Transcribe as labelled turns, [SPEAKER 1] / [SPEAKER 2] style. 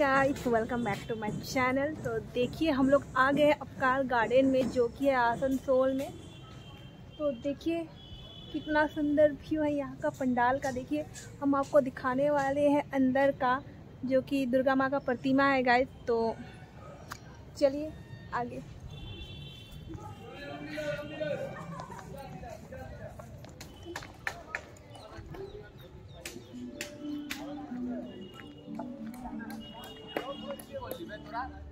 [SPEAKER 1] Guys welcome back to my channel तो देखिए, हम लोग आ गए अपकार गार्डन में, जो कि है आसनसोल में। तो देखिए, कितना सुंदर व्यू है यहाँ का, पंडाल का। देखिए, हम आपको दिखाने वाले हैं अंदर का, जो कि दुर्गा माँ का प्रतिमा है गाइस तो चलिए, आगे। বন্ধুরা